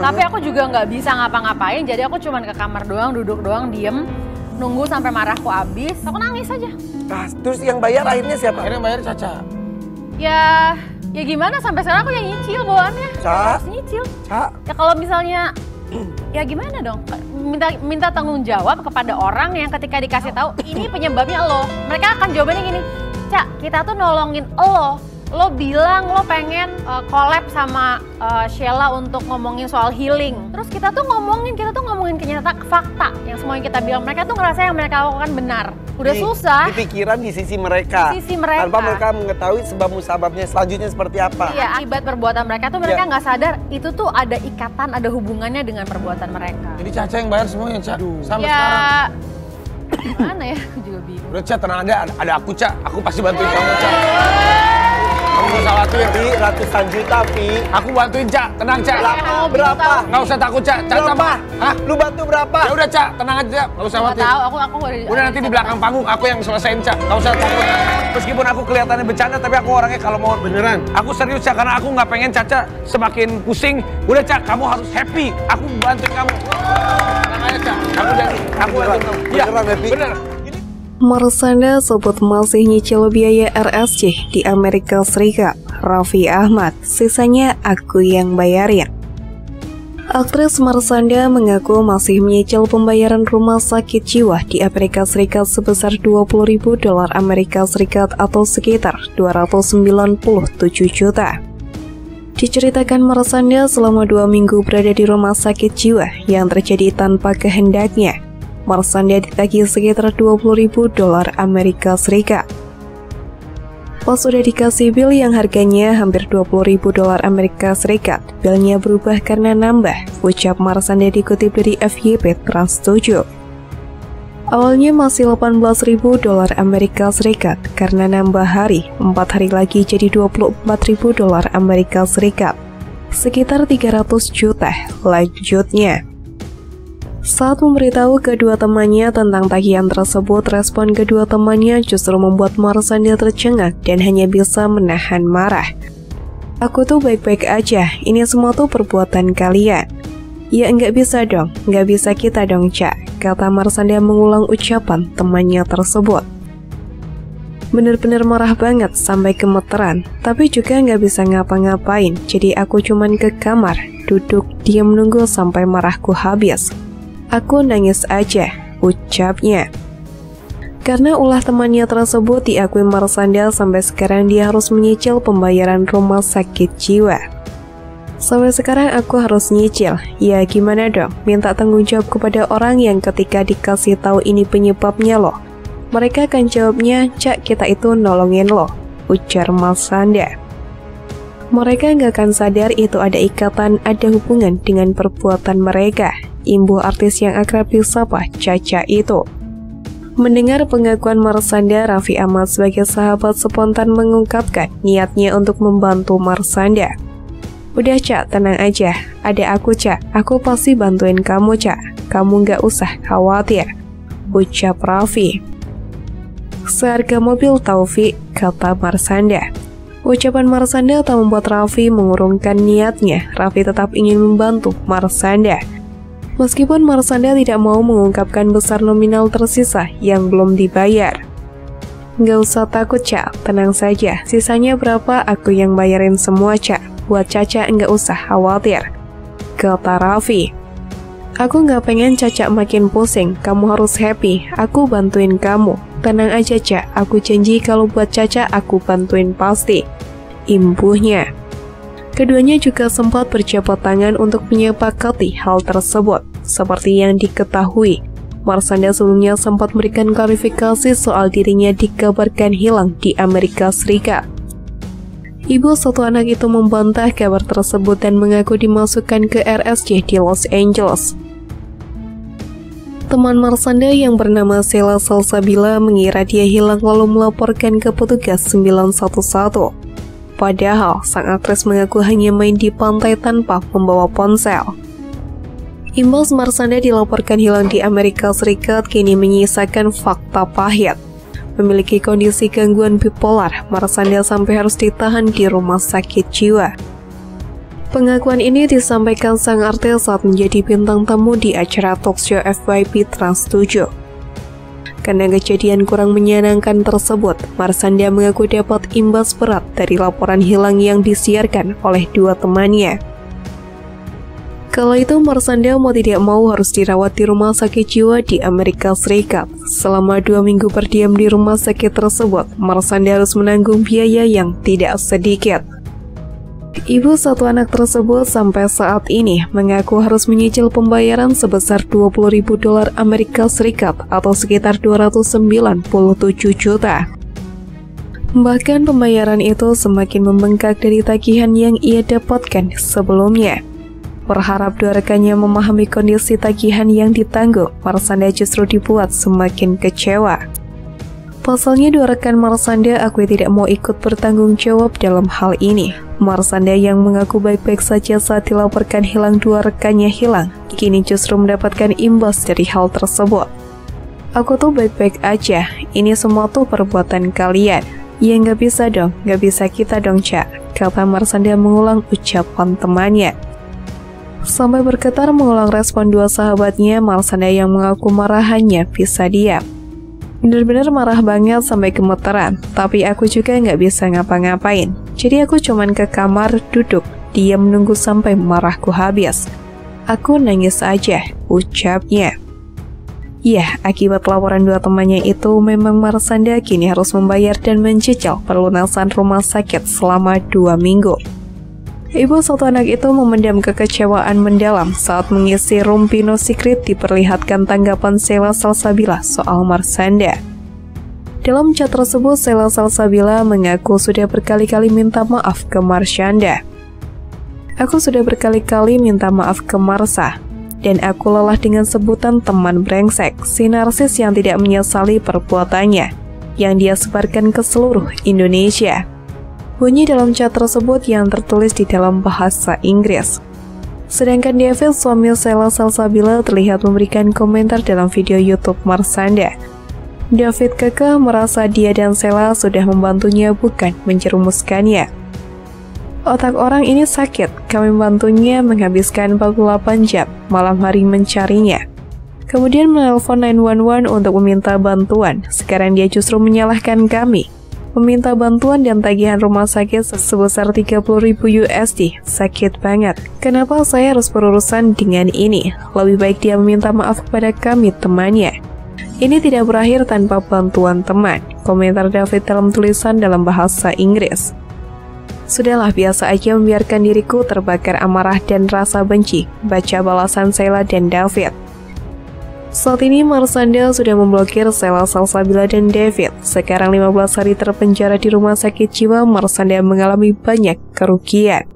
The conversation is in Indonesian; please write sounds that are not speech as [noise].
Tapi aku juga nggak bisa ngapa-ngapain, jadi aku cuman ke kamar doang, duduk doang, diem, nunggu sampai marahku habis. Aku nangis aja. Nah, terus yang bayar akhirnya siapa? Akhirnya bayar Caca. Ya, ya gimana sampai sekarang aku yang nyicil bawaannya. Ca. Harus nyicil. Cak, Ya kalau misalnya [clears throat] ya gimana dong? Minta minta tanggung jawab kepada orang yang ketika dikasih tahu ini penyebabnya lo. Mereka akan jawabannya gini, "Cak, kita tuh nolongin lo. Lo bilang lo pengen uh, collab sama uh, Sheila untuk ngomongin soal healing. Terus kita tuh ngomongin, kita tuh ngomongin kenyataan fakta yang semua yang kita bilang. Mereka tuh ngerasa yang mereka lakukan benar. Udah di- susah. Di pikiran di sisi mereka. Di sisi mereka. Tanpa mereka mengetahui sebab musababnya selanjutnya seperti apa. Iya, akibat perbuatan mereka tuh mereka Iya. nggak sadar itu tuh ada ikatan, ada hubungannya dengan perbuatan mereka. Jadi Caca yang bayar semuanya, Ca. Sampai ya, sekarang. gimana ya? Aku juga bingung. Udah, Ca, tenang ada, ada aku, Ca. Aku pasti bantuin kamu, Ca. Kamu gak usah khawatir. Di ratusan juta, Vi. Aku bantuin, Ca. Tenang, Ca. Berapa? Berapa? Nggak usah takut, Ca. Caca Berapa? mah. Hah? Lu bantu berapa? Ya udah, Ca. Tenang aja. Nggak usah Gak khawatir. tahu, aku aku udah. Udah nanti di belakang panggung aku yang selesaiin Cak. Gak usah takut. Meskipun aku kelihatannya bercanda tapi aku orangnya kalau mau beneran. Aku serius Cak karena aku nggak pengen Caca semakin pusing. Udah Cak, kamu harus happy. Aku bantuin kamu. Tenang aja Cak. Aku janji. Aku bantuin kamu. Iya, Beneran, happy? Bener. Marsanda sebut masih nyicil biaya RSC di Amerika Serikat. Raffi Ahmad, sisanya aku yang bayarin. Aktris Marsanda mengaku masih menyicil pembayaran rumah sakit jiwa di Amerika Serikat sebesar 20 ribu dolar Amerika Serikat atau sekitar 297 juta. Diceritakan Marsanda selama dua minggu berada di rumah sakit jiwa yang terjadi tanpa kehendaknya. Marsanda ditagih sekitar 20 ribu dolar Amerika Serikat. Pas udah dikasih bill yang harganya hampir 20 ribu dolar Amerika Serikat, billnya berubah karena nambah, ucap Marsanda dikutip dari FYP Trans 7. Awalnya masih 18 ribu dolar Amerika Serikat, karena nambah hari, 4 hari lagi jadi 24 ribu dolar Amerika Serikat. Sekitar 300 juta, lanjutnya. Saat memberitahu kedua temannya tentang tagihan tersebut, respon kedua temannya justru membuat Marsanda tercengang dan hanya bisa menahan marah. Aku tuh baik-baik aja, ini semua tuh perbuatan kalian. Ya nggak bisa dong, nggak bisa kita dong Cak, kata Marsanda mengulang ucapan temannya tersebut. Bener-bener marah banget sampai gemeteran, tapi juga nggak bisa ngapa-ngapain, jadi aku cuman ke kamar, duduk, diam nunggu sampai marahku habis. Aku nangis aja, ucapnya. Karena ulah temannya tersebut diakui Marsanda sampai sekarang dia harus menyicil pembayaran rumah sakit jiwa. Sampai sekarang aku harus nyicil. Ya gimana dong, minta tanggung jawab kepada orang yang ketika dikasih tahu ini penyebabnya loh. Mereka akan jawabnya, Cak kita itu nolongin lo, ujar Marsanda. Mereka nggak akan sadar itu ada ikatan, ada hubungan dengan perbuatan mereka. Imbuh artis yang akrab disapa Caca itu. Mendengar pengakuan Marsanda, Raffi Ahmad sebagai sahabat spontan mengungkapkan niatnya untuk membantu Marsanda. Udah Cak, tenang aja. Ada aku Cak, aku pasti bantuin kamu Cak. Kamu nggak usah khawatir. Ucap Raffi. Seharga mobil Taufik, kata Marsanda. Ucapan Marsanda tak membuat Raffi mengurungkan niatnya. Raffi tetap ingin membantu Marsanda. Meskipun Marsanda tidak mau mengungkapkan besar nominal tersisa yang belum dibayar. Nggak usah takut, Cak. Tenang saja. Sisanya berapa, aku yang bayarin semua, Cak. Buat Caca nggak usah khawatir. Kata Raffi. Aku nggak pengen Caca makin pusing. Kamu harus happy. Aku bantuin kamu. Tenang aja, Cak. Aku janji kalau buat Caca, aku bantuin pasti. Imbuhnya. Keduanya juga sempat berjabat tangan untuk menyepakati hal tersebut. Seperti yang diketahui, Marsanda sebelumnya sempat memberikan klarifikasi soal dirinya dikabarkan hilang di Amerika Serikat. Ibu satu anak itu membantah kabar tersebut dan mengaku dimasukkan ke RSJ di Los Angeles. Teman Marsanda yang bernama Sela Salsabila mengira dia hilang lalu melaporkan ke petugas 911. Padahal sang aktris mengaku hanya main di pantai tanpa membawa ponsel. Imbas Marsanda dilaporkan hilang di Amerika Serikat kini menyisakan fakta pahit. Memiliki kondisi gangguan bipolar, Marsanda sampai harus ditahan di rumah sakit jiwa. Pengakuan ini disampaikan sang artis saat menjadi bintang tamu di acara talk show FYP Trans 7. Karena kejadian kurang menyenangkan tersebut, Marsanda mengaku dapat imbas berat dari laporan hilang yang disiarkan oleh dua temannya. Kala itu Marsanda mau tidak mau harus dirawat di rumah sakit jiwa di Amerika Serikat. Selama dua minggu berdiam di rumah sakit tersebut, Marsanda harus menanggung biaya yang tidak sedikit. Ibu satu anak tersebut sampai saat ini mengaku harus menyicil pembayaran sebesar 20 ribu dolar Amerika Serikat atau sekitar 297 juta. Bahkan pembayaran itu semakin membengkak dari tagihan yang ia dapatkan sebelumnya. Berharap dua rekannya memahami kondisi tagihan yang ditanggung, Marsanda justru dibuat semakin kecewa. Pasalnya dua rekan Marsanda akui tidak mau ikut bertanggung jawab dalam hal ini. Marsanda yang mengaku baik-baik saja saat dilaporkan hilang dua rekannya hilang, kini justru mendapatkan imbas dari hal tersebut. Aku tuh baik-baik aja, ini semua tuh perbuatan kalian. Ya nggak bisa dong, nggak bisa kita dong Cak, kata Marsanda mengulang ucapan temannya. Sampai bergetar mengulang respon dua sahabatnya, Marsanda yang mengaku marahannya bisa diam. Bener-bener marah banget sampai gemeteran, tapi aku juga nggak bisa ngapa-ngapain. Jadi aku cuman ke kamar, duduk, diam menunggu sampai marahku habis. Aku nangis aja, ucapnya. Ya, akibat laporan dua temannya itu, memang Marsanda kini harus membayar dan mencicil perlunasan rumah sakit selama dua minggu. Ibu satu anak itu memendam kekecewaan mendalam saat mengisi Rumpino Secret diperlihatkan tanggapan Sela Salsabila soal Marsanda. Dalam chat tersebut, Sela Salsabila mengaku sudah berkali-kali minta maaf ke Marshanda. Aku sudah berkali-kali minta maaf ke Marsa, dan aku lelah dengan sebutan teman brengsek, si narsis yang tidak menyesali perbuatannya, yang dia sebarkan ke seluruh Indonesia. Bunyi dalam chat tersebut yang tertulis di dalam bahasa Inggris. Sedangkan David, suami Sela Salsabila, terlihat memberikan komentar dalam video YouTube Marsanda David keke merasa dia dan Sela sudah membantunya bukan menjerumuskannya. Otak orang ini sakit, kami membantunya menghabiskan 48 jam malam hari mencarinya. Kemudian menelpon 911 untuk meminta bantuan. Sekarang dia justru menyalahkan kami. Meminta bantuan dan tagihan rumah sakit sebesar 30.000 USD. Sakit banget. Kenapa saya harus berurusan dengan ini? Lebih baik dia meminta maaf kepada kami temannya. Ini tidak berakhir tanpa bantuan teman, komentar David dalam tulisan dalam bahasa Inggris. Sudahlah biasa aja membiarkan diriku terbakar amarah dan rasa benci, baca balasan Sela dan David. Saat ini Marsanda sudah memblokir Sela Salsabila dan David. Sekarang 15 hari terpenjara di rumah sakit jiwa, Marsanda mengalami banyak kerugian.